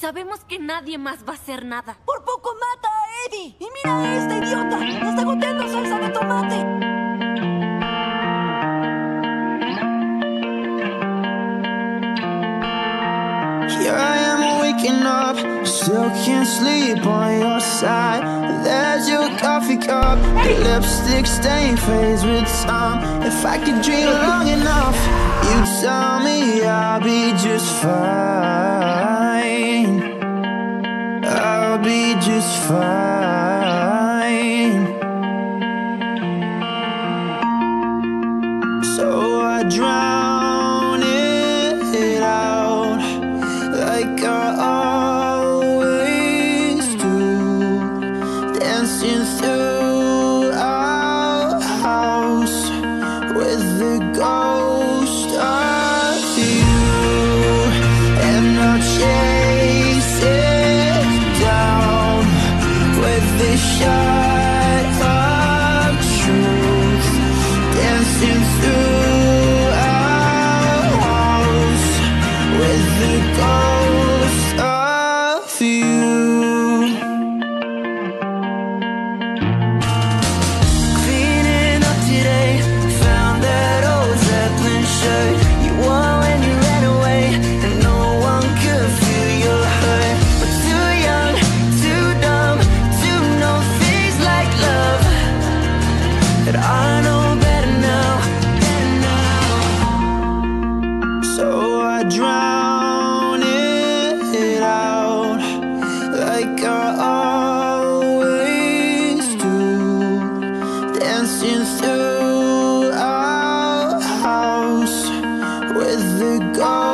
Sabemos que nadie más va a hacer nada. Por poco mata a Eddie. Y mira a este idiota. Está goteando salsa de tomate. Here I am waking up, still can't sleep on your side. There's your coffee cup, the lipstick stain fades with time. If I could dream long enough, you'd tell me I'll be just fine. I'll be just fine. So I drown it out like I with But I know better now, better now. So I drown it out like I always do, dancing through our house with the ghost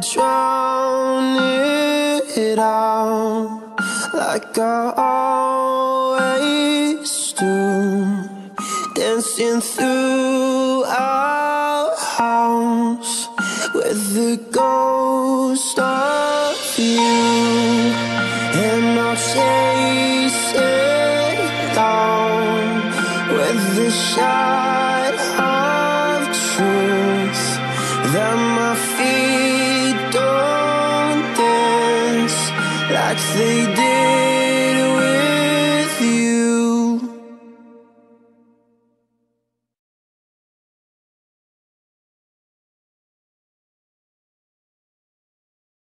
Drown it out like I always do, dancing through our house with the ghost of you, and I'll down with the shot of truth that my feet like they did with you.